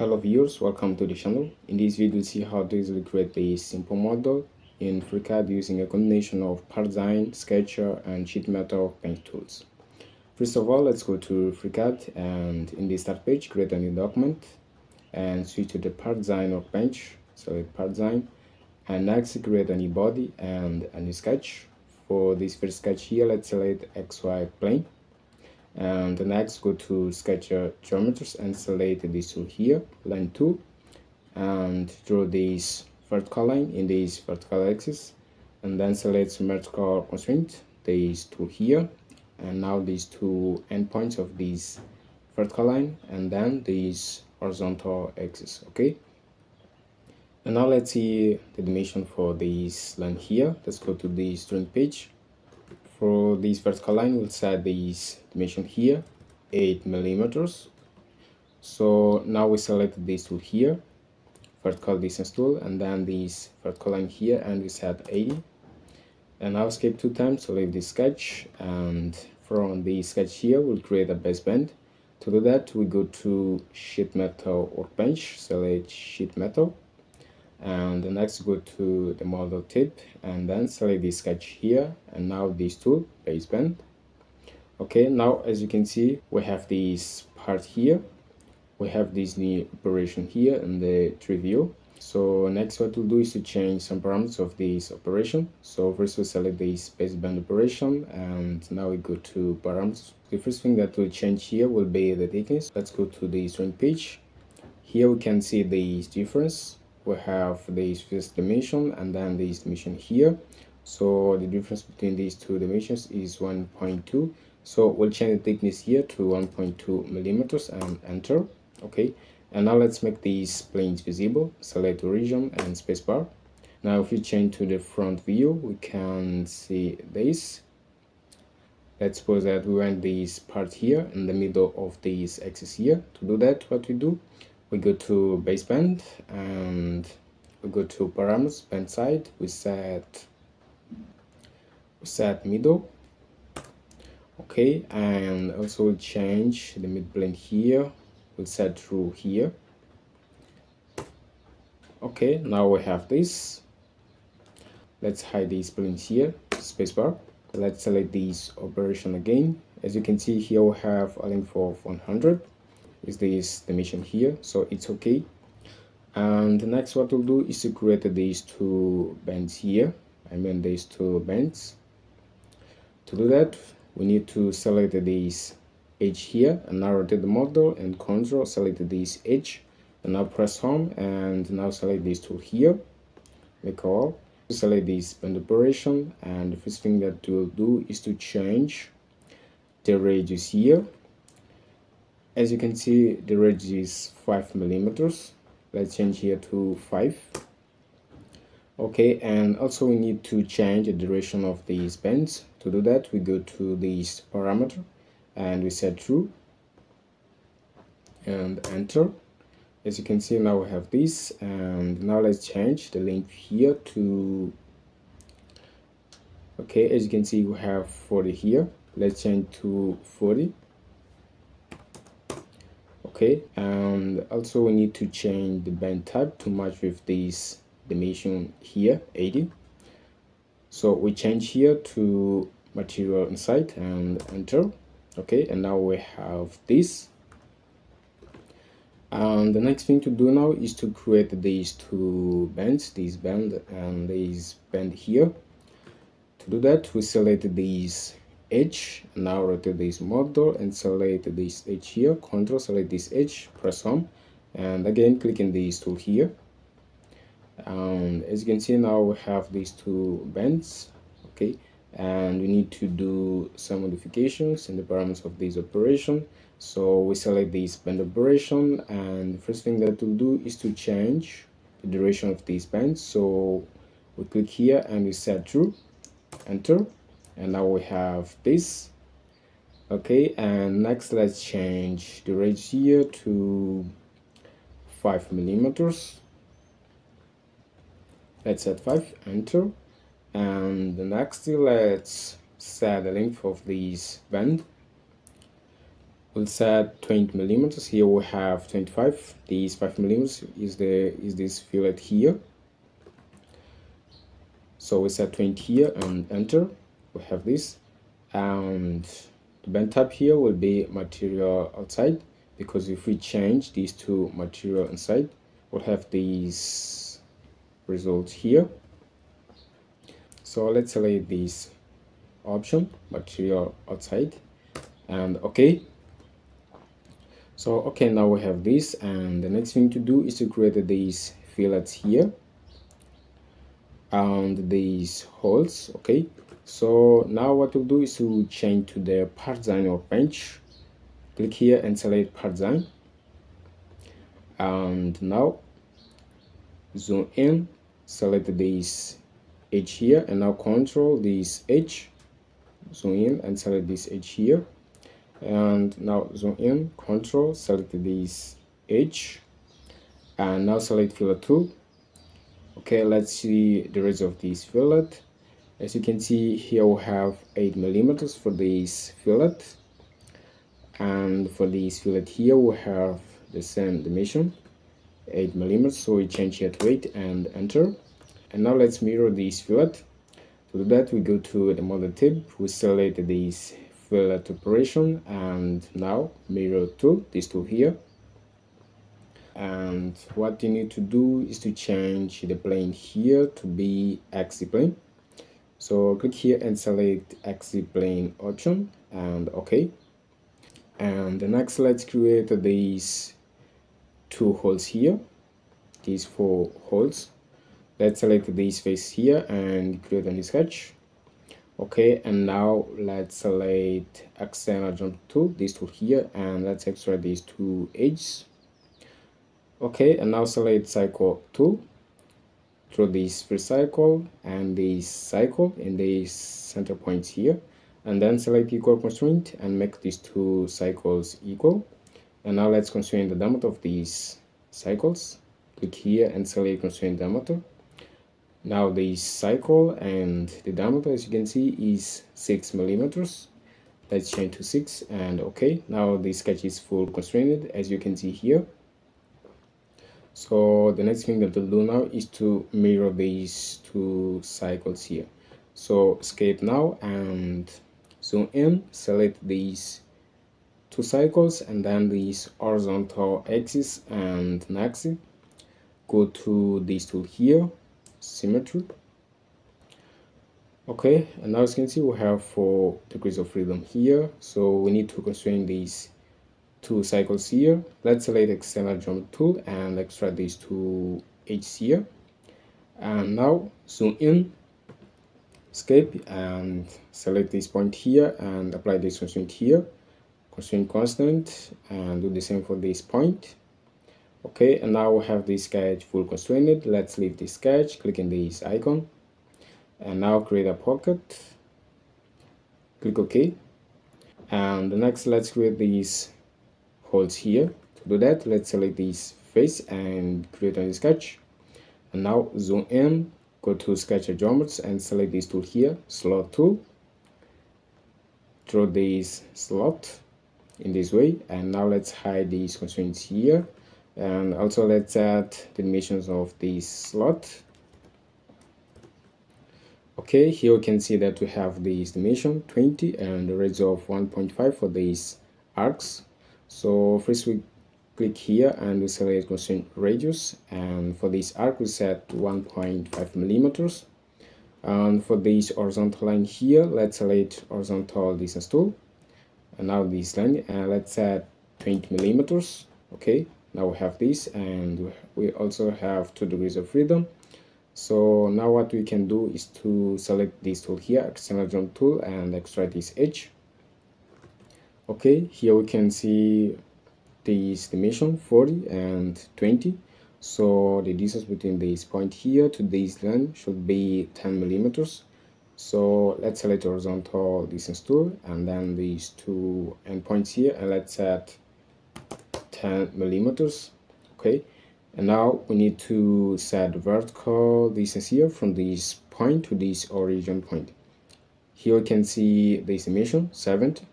Hello viewers, welcome to the channel. In this video, we'll see how to easily create a simple model in FreeCAD using a combination of PartDesign, Sketcher, and Sheet Metal paint tools. First of all, let's go to FreeCAD and in the start page, create a new document and switch to the PartDesign workbench. Select PartDesign and next create a new body and a new sketch. For this first sketch here, let's select XY plane and the next go to sketcher geometries and select this tool here line 2 and draw this vertical line in this vertical axis and then select symmetrical constraint these two here and now these two endpoints of this vertical line and then this horizontal axis okay? And now let's see the dimension for this line here. Let's go to the string page for this vertical line we'll set this dimension here 8 millimeters. So now we select this tool here vertical distance tool and then this vertical line here and we set 80 and now skip two times to leave this sketch and from the sketch here we'll create a base band to do that we go to sheet metal workbench select sheet metal and next go to the model tip and then select the sketch here and now this tool BaseBend okay now as you can see we have this part here. We have this new operation here in the tree view. So next what we'll do is to change some parameters of this operation. So first we'll select the BaseBend operation and now we go to parameters. The first thing that we'll change here will be the thickness. Let's go to the string page here we can see the difference we have this first dimension and then this dimension here. So the difference between these two dimensions is 1.2 so we'll change the thickness here to 1.2 millimeters and enter okay? And now let's make these planes visible select origin and spacebar. Now if we change to the front view we can see this. Let's suppose that we want this part here in the middle of this axis here. To do that what we do we go to BaseBend and we go to parameters band side. We set we set middle. Okay and also we change the mid plane here. We'll set through here. Okay now we have this. Let's hide these planes here spacebar let's select this operation again. As you can see here we have a length of 100 is this dimension here so it's okay. And the next what we'll do is to create these two bands here. I mean these two bands to do that we need to select this edge here and now rotate the model and control select this edge. And now press home and now select this tool here. Make all. Select this band operation and the first thing that we'll do is to change the radius here as you can see the radius is five millimeters. Let's change here to five. Okay and also we need to change the duration of these bends to do that we go to this parameter and we set true and enter. As you can see now we have this and now let's change the length here to okay as you can see we have 40 here. Let's change to 40 okay and also we need to change the band type to match with this dimension here 80 so we change here to material inside and enter. Okay and now we have this. And the next thing to do now is to create these two bands this band and this band here. To do that we select these edge now rotate this model and select this edge here control select this edge press home and again click in this tool here. And as you can see now we have these two bends okay? And we need to do some modifications in the parameters of this operation. So we select this bend operation and the first thing that we'll do is to change the duration of these bends so we click here and we set true enter and now we have this. Okay and next let's change the radius here to 5 millimeters. Let's set 5 enter. And the next let's set the length of this band. We'll set 20 millimeters. Here we have 25 these 5 millimeters is the is this fillet here. So we set 20 here and enter we have this. And the bend tab here will be material outside because if we change these two material inside we'll have these results here. So let's select this option material outside. And okay. So okay now we have this. And the next thing to do is to create these fillets here. And these holes okay so now what we'll do is we'll change to the part design or bench. Click here and select part design and now zoom in select this edge here and now control this edge. Zoom in and select this edge here. And now zoom in control select this edge. And now select fillet tool. Okay let's see the rest of this fillet as you can see here we have 8 millimeters for this fillet. And for this fillet here we have the same dimension 8 millimeters so we change here to 8 and enter. And now let's mirror this fillet. To do that we go to the model tab we select this fillet operation and now mirror tool this tool here. And what you need to do is to change the plane here to be axis plane so click here and select axis plane option and ok. And next let's create these two holes here these four holes. Let's select this face here and create a new sketch. Okay and now let's select external jump tool this tool here and let's extract these two edges. Okay and now select cycle tool through this first cycle and this cycle in the center points here and then select equal constraint and make these two cycles equal. And now let's constrain the diameter of these cycles. Click here and select constraint diameter. Now the cycle and the diameter as you can see is six millimeters. Let's change to six and okay now the sketch is full constrained as you can see here so the next thing that we'll do now is to mirror these two cycles here. So escape now and zoom in select these two cycles and then these horizontal axis and axis go to this tool here symmetry. Okay and now as you can see we have four degrees of freedom here. So we need to constrain these two cycles here. Let's select external geometry tool and extract these two edges here. And now zoom in escape and select this point here and apply this constraint here. Constraint constant and do the same for this point. Okay and now we have this sketch full constrained. Let's leave this sketch click in this icon. And now create a pocket. Click ok. And next let's create these holes here to do that. Let's select this face and create a new sketch. And now zoom in go to sketch geometry and select this tool here slot tool. Draw this slot in this way. And now let's hide these constraints here. And also let's add the dimensions of this slot. Okay here we can see that we have this dimension 20 and the radius of 1.5 for these arcs so first we click here and we select constraint radius. And for this arc we set 1.5 millimeters. And for this horizontal line here let's select horizontal distance tool. And now this line and let's set 20 millimeters. Okay now we have this and we also have two degrees of freedom. So now what we can do is to select this tool here external jump tool and extract this edge okay here we can see the estimation 40 and 20 so the distance between this point here to this line should be 10 millimeters. So let's select horizontal distance tool and then these two endpoints here and let's set 10 millimeters okay? And now we need to set vertical distance here from this point to this origin point. Here we can see the estimation 70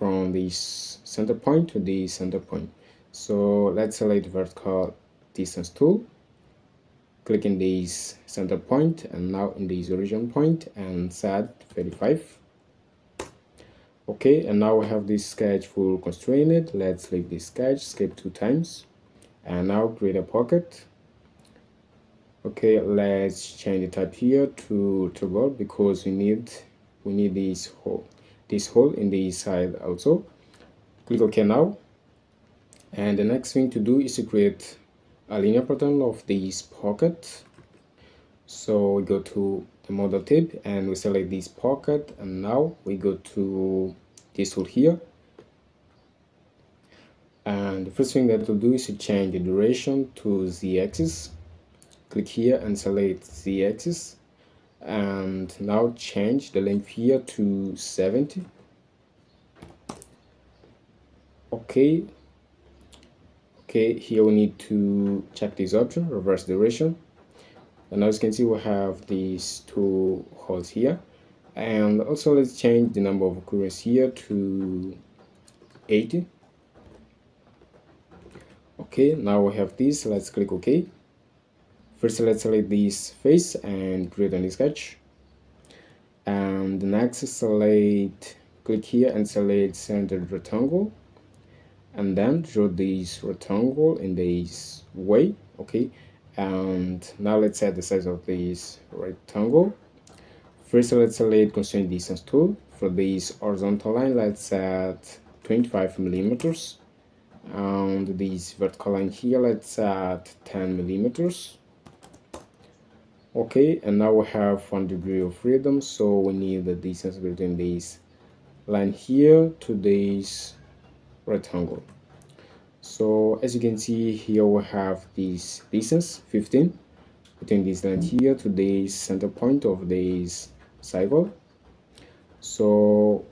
from this center point to the center point. So let's select vertical distance tool click in this center point and now in this origin point and set 35 okay and now we have this sketch full constrained. Let's leave this sketch skip two times and now create a pocket. Okay let's change the type here to toggle because we need we need this hole this hole in the side also. Click ok now. And the next thing to do is to create a linear pattern of this pocket. So we go to the model tab and we select this pocket. And now we go to this tool here. And the first thing that we'll do is to change the duration to z-axis. Click here and select z-axis and now change the length here to 70 okay. Okay here we need to check this option reverse duration. And as you can see we have these two holes here. And also let's change the number of occurrence here to 80 okay now we have this. Let's click ok first let's select this face and create a new sketch. And next select click here and select centered rectangle. And then draw this rectangle in this way okay? And now let's set the size of this rectangle. First let's select constraint distance tool. For this horizontal line let's set 25 millimeters. And this vertical line here let's set 10 millimeters okay and now we have one degree of freedom so we need the distance between this line here to this rectangle. So as you can see here we have this distance 15 between this line here to this center point of this cycle. So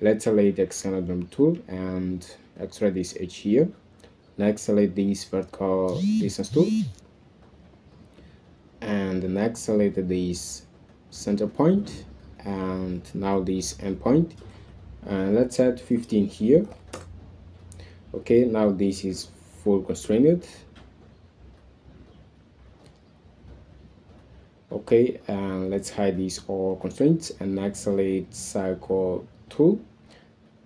let's select the external tool and extract this edge here. Next select this vertical distance tool and next select this center point and now this endpoint and let's add 15 here. Okay now this is full constrained. Okay and let's hide these all constraints and next select cycle 2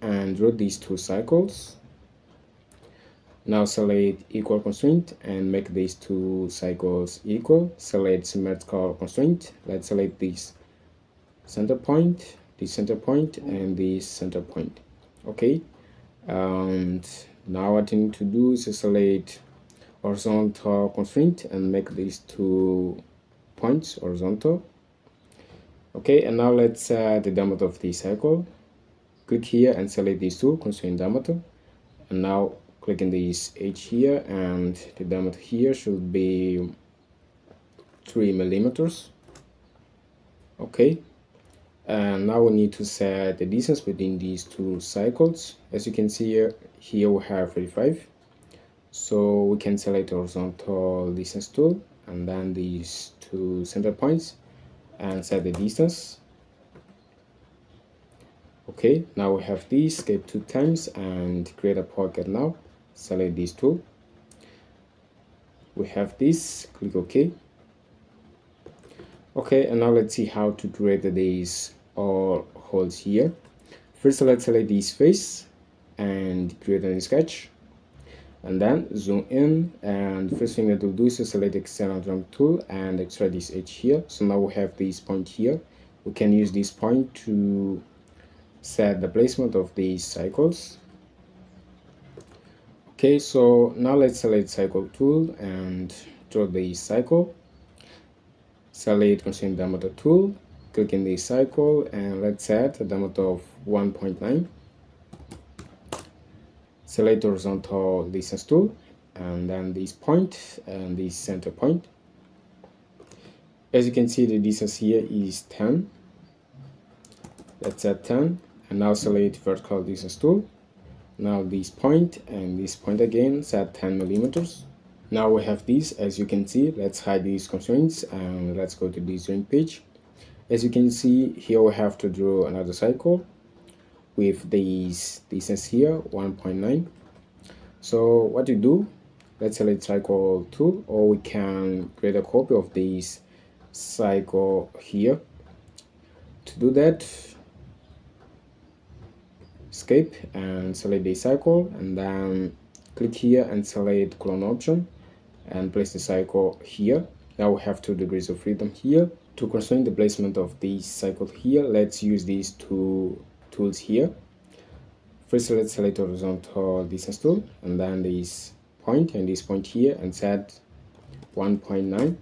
and draw these two cycles now select equal constraint and make these two cycles equal. Select symmetrical constraint. Let's select this center point this center point and this center point. Okay? And now what I need to do is select horizontal constraint and make these two points horizontal. Okay? And now let's set the diameter of the cycle. Click here and select these two constraint diameter. And now click in this edge here and the diameter here should be 3 millimeters. Okay. And now we need to set the distance between these two cycles. As you can see here here we have 35 so we can select horizontal distance tool and then these two center points and set the distance. Okay. Now we have this escape two times and create a pocket now select these two. We have this click ok. Okay and now let's see how to create these all holes here. First let's select this face and create a new sketch. And then zoom in and first thing that we'll do is to select external drum tool and extract this edge here. So now we have this point here. We can use this point to set the placement of these cycles okay so now let's select cycle tool and draw the cycle. Select constraint diameter tool click in the cycle and let's set a diameter of 1.9 select horizontal distance tool and then this point and this center point. As you can see the distance here is 10 let's set 10 and now select vertical distance tool now this point and this point again set 10 millimeters. Now we have this as you can see let's hide these constraints and let's go to this drawing page. As you can see here we have to draw another cycle with this distance here 1.9 so what you do? Let's select cycle 2 or we can create a copy of this cycle here. To do that escape and select the cycle and then click here and select clone option and place the cycle here. Now we have two degrees of freedom here. To constrain the placement of this cycle here let's use these two tools here. First let's select horizontal distance tool and then this point and this point here and set 1.9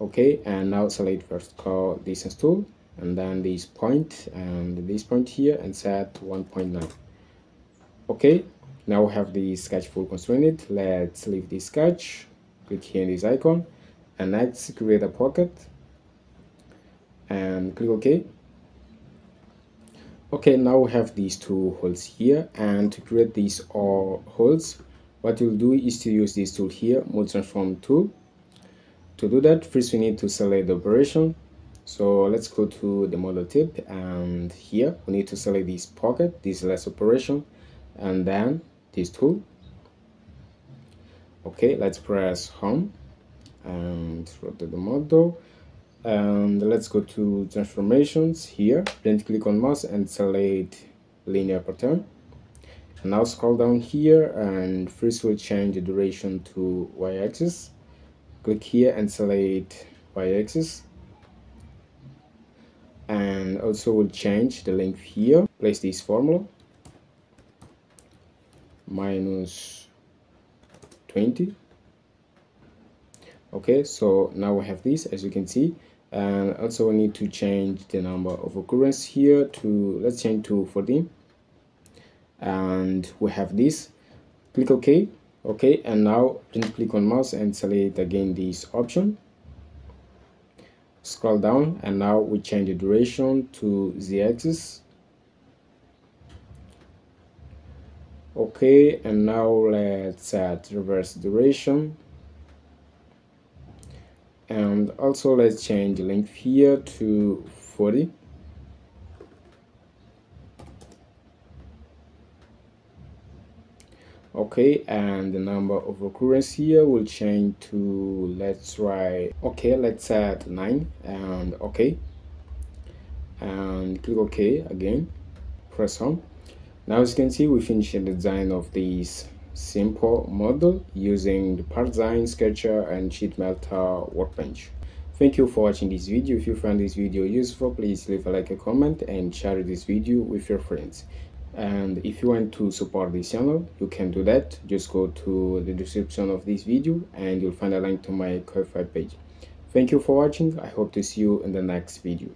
okay and now select vertical distance tool and then this point and this point here and set 1.9 okay now we have the sketch full constrained let's leave the sketch click here in this icon and next create a pocket and click ok. Okay now we have these two holes here and to create these all holes what you'll do is to use this tool here MultiTransform tool. To do that first we need to select the operation so let's go to the model tip and here we need to select this pocket this last operation and then this tool. Okay let's press home and rotate the model. And let's go to transformations. Here then click on mouse and select linear pattern. And now scroll down here and first we'll change the duration to y-axis. Click here and select y-axis and also we'll change the length here. Place this formula. Minus 20 okay so now we have this as you can see. And also we need to change the number of occurrence here to let's change to 14 and we have this. Click ok. Okay and now then click on mouse and select again this option scroll down and now we change the duration to z-axis okay and now let's add reverse duration. And also let's change length here to 40 okay and the number of occurrence here will change to let's try okay let's add 9 and okay. And click ok again press on. Now as you can see we finished the design of this simple model using the Partdesign, Sketcher and Sheetmetal workbench. Thank you for watching this video. If you found this video useful please leave a like a comment and share this video with your friends and if you want to support this channel you can do that. Just go to the description of this video and you'll find a link to my Ko-fi page. Thank you for watching. I hope to see you in the next video